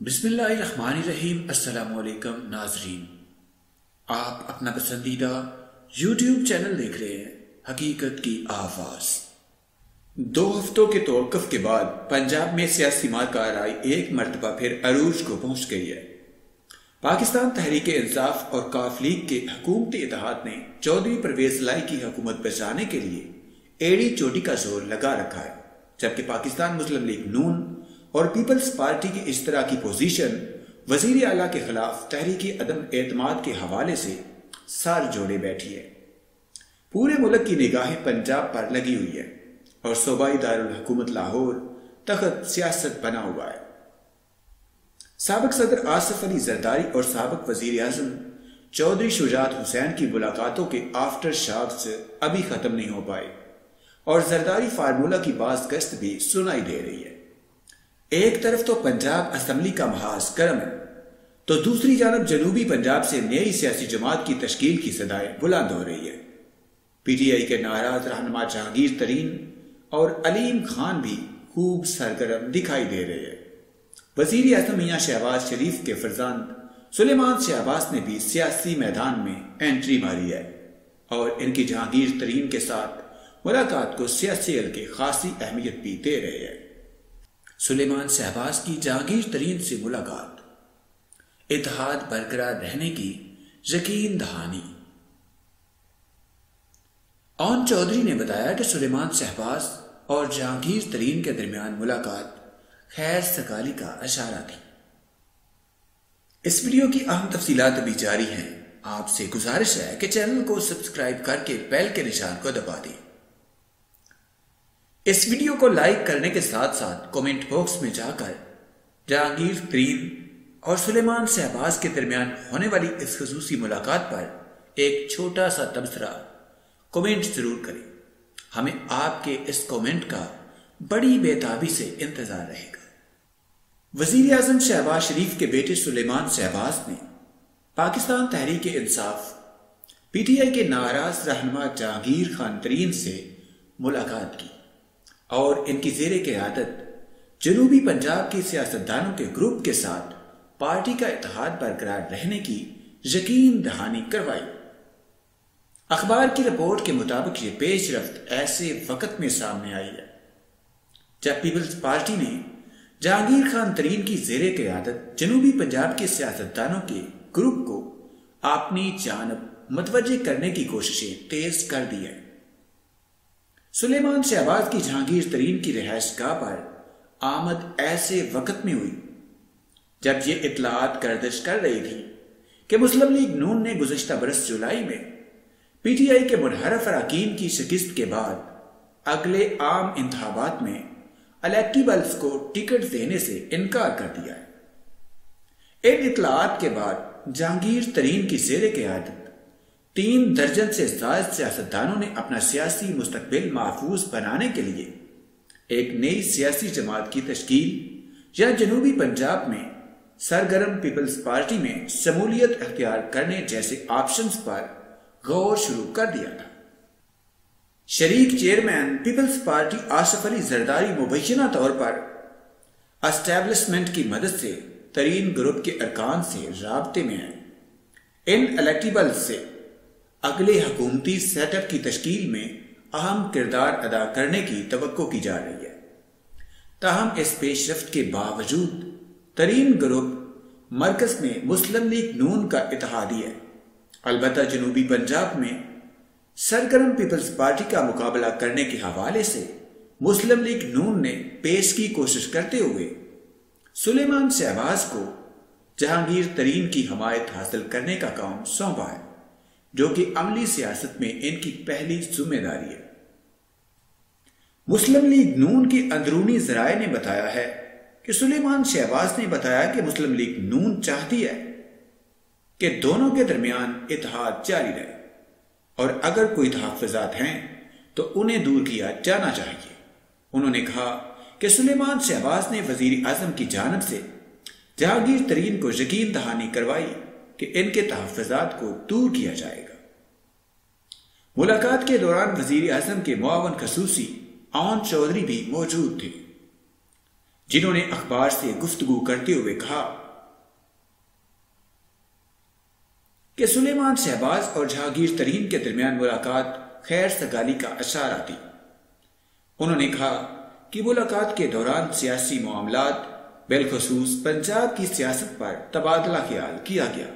अस्सलाम वालेकुम नाजरीन। आप अपना पसंदीदा यूट्यूब चैनल देख रहे हैं, हकीकत की आवाज़। दो हफ्तों के तोकफ के बाद पंजाब में सियासी मारकाराई एक मरतबा फिर अरूज को पहुँच गई है। पाकिस्तान तहरीक इंसाफ और काफ लीग के हकूमती इतिहाद ने चौधरी परवेज लाई की हुकूमत बचाने के लिए एड़ी चोटी का ज़ोर लगा रखा है, जबकि पाकिस्तान मुस्लिम लीग नून और पीपल्स पार्टी की इस तरह की पोजीशन वज़ीर अला के खिलाफ तहरीकी अदम एतमाद के हवाले से सार जोड़े बैठी है। पूरे मुल्क की निगाहें पंजाब पर लगी हुई है और सूबाई दारकूमत लाहौर तखत सियासत बना हुआ है। सबक सदर आसफ अली जरदारी और सबक वज़ीर अजम चौधरी शुजात हुसैन की मुलाकातों के आफ्टर शाफ्ट अभी खत्म नहीं हो पाए और जरदारी फार्मूला की बास गश्त भी सुनाई दे रही है। एक तरफ़ तो पंजाब असम्बली का महाज गर्म है तो दूसरी जानब जनूबी पंजाब से नई सियासी जमात की तश्कील की सदाएँ बुलंद हो रही है। पीटीआई के नाराज़ रहनमा जहांगीर तरीन और अलीम खान भी खूब सरगर्म दिखाई दे रहे हैं। वज़ीर अजम मियाँ शहबाज शरीफ के फरजान सुलेमान शहबाज ने भी सियासी मैदान में एंट्री मारी है और इनकी जहांगीर तरीन के साथ मुलाकात को सियासी हल के खासी अहमियत भी दे रहे हैं। सुलेमान शहबाज की जहांगीर तरीन से मुलाकात। इतिहाद बरकरार रहने की यकीन दहानी। ओन चौधरी ने बताया कि सुलेमान शहबाज और जहांगीर तरीन के दरमियान मुलाकात खैर सकाली का अशारा थी। इस वीडियो की अहम तफसीलात अभी जारी हैं। आपसे गुजारिश है कि चैनल को सब्सक्राइब करके बेल के निशान को दबा दें। इस वीडियो को लाइक करने के साथ साथ कमेंट बॉक्स में जाकर जहांगीर तरीन और सुलेमान शहबाज के दरमियान होने वाली इस खसूसी मुलाकात पर एक छोटा सा तबसरा कमेंट ज़रूर करें। हमें आपके इस कमेंट का बड़ी बेताबी से इंतज़ार रहेगा। वज़ीर आज़म शहबाज शरीफ के बेटे सुलेमान शहबाज ने पाकिस्तान तहरीक इंसाफ, पीटीआई के नाराज़ रहनमा जहांगीर खान तरीन से मुलाकात की। और इनकी जेर के आदत जनूबी पंजाब के सियासतदानों के ग्रुप के साथ पार्टी का इतिहाद बरकरार रहने की यकीन दहानी करवाई। अखबार की रिपोर्ट के मुताबिक ये पेश रफ्त ऐसे वक्त में सामने आई है, जब पीपल्स पार्टी ने जहांगीर खान तरीन की जेर क्यादत जनूबी पंजाब के सियासतदानों के ग्रुप को अपनी जानब मतवजे करने की कोशिशें तेज कर दी है। सुलेमान शहबाज की जहांगीर तरीन की रिहाइश गाह पर आमद ऐसे वक्त में हुई, जब ये इतलात गर्दिश कर रही थी कि मुस्लिम लीग नून ने गुजशत बरस जुलाई में पीटीआई के मुनहरफ अरकान की शिकस्त के बाद अगले आम इंतबात में अलेक्टिबल्स को टिकट देने से इनकार कर दिया है। इन इतलात के बाद जहांगीर तरीन की जेर क्यादत तीन दर्जन से ज़्यादा सियासतदानों ने अपना सियासी मुस्तबिल महफूज बनाने के लिए एक नई सियासी जमात की तश्कील या जनूबी पंजाब में सरगर्म पीपल्स पार्टी में शमूलियत अख्तियार करने जैसे ऑप्शन पर गौर शुरू कर दिया था। शरीक chairman peoples party Asif Ali Zardari मुबैना तौर पर अस्टैब्लिशमेंट की मदद से तरीन ग्रुप के अरकान से रबते में है। इन इलेक्टिबल्स से अगले हकूमती सेटअप की तश्कील में अहम किरदार अदा करने की तो की जा रही है। ताहम इस पेशरफ के बावजूद, तरीन ग्रुप मरकज में मुस्लिम लीग नून का इतिहादी है। अलबत् जनूबी पंजाब में सरगर्म पीपल्स पार्टी का मुकाबला करने के हवाले से मुस्लिम लीग नून ने पेश की कोशिश करते हुए सुलेमान शहबाज को जहांगीर तरीन की हमायत हासिल करने का काम सौंपा है। जो कि अमली सियासत में इनकी पहली ज़िम्मेदारी है। मुस्लिम लीग नून के अंदरूनी जराये ने बताया है कि सुलेमान शहबाज ने बताया कि मुस्लिम लीग नून चाहती है कि दोनों के दरमियान इतिहाद जारी रहे। और अगर कोई तहफात हैं तो उन्हें दूर किया जाना चाहिए। उन्होंने कहा कि सुलेमान शहबाज ने वज़ीर आज़म की जानब से जहांगीर तरीन को यकीन दहानी करवाई। कि इनके तहफात को दूर किया जाएगा। मुलाकात के दौरान वज़ीर अजम के मुआवन खसूसी आन चौधरी भी मौजूद थे, जिन्होंने अखबार से गुफ्तगु करते हुए कहा कि सुलेमान शहबाज और जहांगीर तरीन के दरमियान मुलाकात खैर सगाली का अशारा थी। उन्होंने कहा कि मुलाकात के दौरान सियासी मामला बिलखसूस पंजाब की सियासत पर तबादला ख्याल किया गया।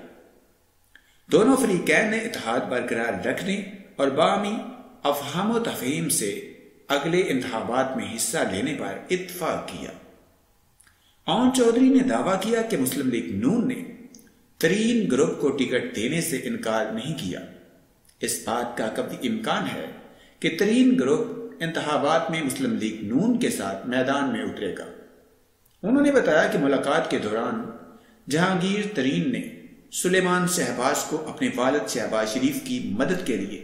दोनों फरीकैन ने इतिहाद बरकरार रखने और बामी अफहम तफहीम से अगले इंतबात में हिस्सा लेने पर इतफाक किया। ओन चौधरी ने दावा किया कि मुस्लिम लीग नून ने तरीन ग्रुप को टिकट देने से इनकार नहीं किया। इस बात का कभी इम्कान है कि तरीन ग्रुप इंतबात में मुस्लिम लीग नून के साथ मैदान में उतरेगा। उन्होंने बताया कि मुलाकात के दौरान जहांगीर तरीन ने सुलेमान शहबाज को अपने वालद शहबाज शरीफ की मदद के लिए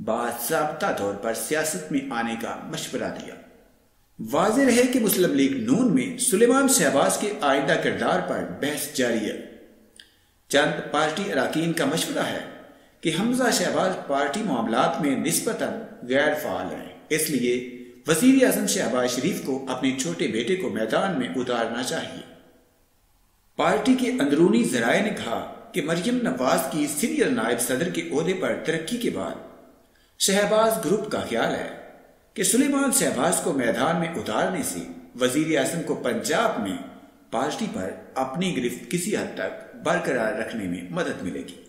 बाबा तौर पर सियासत में आने का मशवरा दिया। वाज रहे कि मुस्लिम लीग नून में सुलेमान शहबाज के आइंदा किरदार पर बहस जारी है। चंद पार्टी अरकान का मशवरा है कि हमजा शहबाज पार्टी मामला में नस्बता गैर फाल है। इसलिए वज़ीर अजम शहबाज शरीफ को अपने छोटे बेटे को मैदान में उतारना चाहिए। पार्टी के अंदरूनी जराये ने कहा कि मरियम नवाज़ की सीनियर नायब सदर के अहदे पर तरक्की के बाद शहबाज ग्रुप का ख्याल है कि सुलेमान शहबाज को मैदान में उतारने से वज़ीर अजम को पंजाब में पार्टी पर अपनी गिरफ्त किसी हद तक बरकरार रखने में मदद मिलेगी।